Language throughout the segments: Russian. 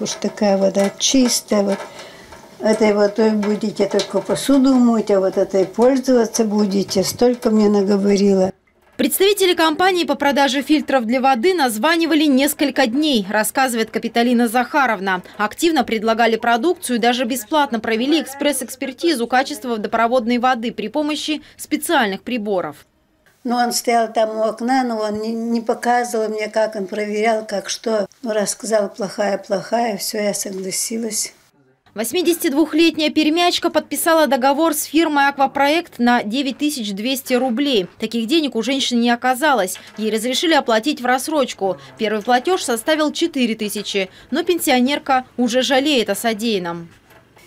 Уж такая вода чистая, вот этой водой будете только посуду мыть, а вот этой пользоваться будете. Столько мне наговорила. Представители компании по продаже фильтров для воды названивали несколько дней, рассказывает Капиталина Захаровна. Активно предлагали продукцию даже бесплатно провели экспресс-экспертизу качества водопроводной воды при помощи специальных приборов. Ну, он стоял там у окна, но он не, не показывал мне, как он проверял, как что. Ну, рассказал плохая-плохая, все, я согласилась. 82-летняя пермячка подписала договор с фирмой «Аквапроект» на 9200 рублей. Таких денег у женщины не оказалось. Ей разрешили оплатить в рассрочку. Первый платеж составил 4000, но пенсионерка уже жалеет о содеянном.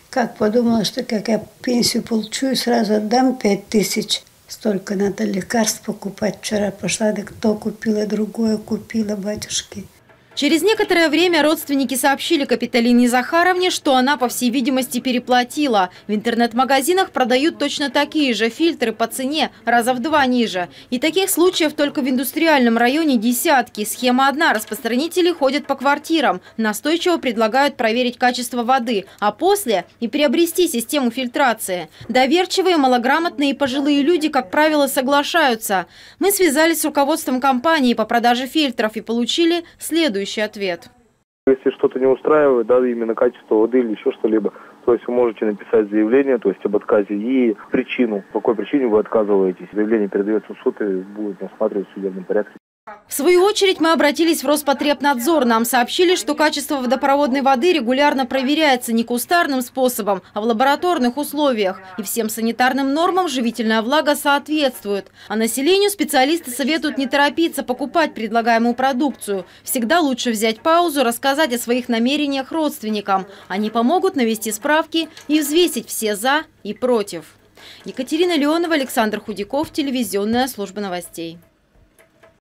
Как подумала, что как я пенсию получу и сразу отдам 5000. Столько надо лекарств покупать. Вчера пошла, да кто купила, другое купила, батюшки. Через некоторое время родственники сообщили Капиталине Захаровне, что она, по всей видимости, переплатила. В интернет-магазинах продают точно такие же фильтры по цене, раза в два ниже. И таких случаев только в индустриальном районе десятки. Схема одна. Распространители ходят по квартирам, настойчиво предлагают проверить качество воды, а после и приобрести систему фильтрации. Доверчивые, малограмотные и пожилые люди, как правило, соглашаются. Мы связались с руководством компании по продаже фильтров и получили следующее следующий ответ. Если что-то не устраивает, да, именно качество воды или еще что-либо, то есть вы можете написать заявление, то есть об отказе и причину, по какой причине вы отказываетесь. Заявление передается в суд и будет рассматривать в судебном порядке. В свою очередь мы обратились в Роспотребнадзор. Нам сообщили, что качество водопроводной воды регулярно проверяется не кустарным способом, а в лабораторных условиях. И всем санитарным нормам живительная влага соответствует. А населению специалисты советуют не торопиться покупать предлагаемую продукцию. Всегда лучше взять паузу, рассказать о своих намерениях родственникам. Они помогут навести справки и взвесить все «за» и «против». Екатерина Леонова, Александр Худяков, телевизионная служба новостей.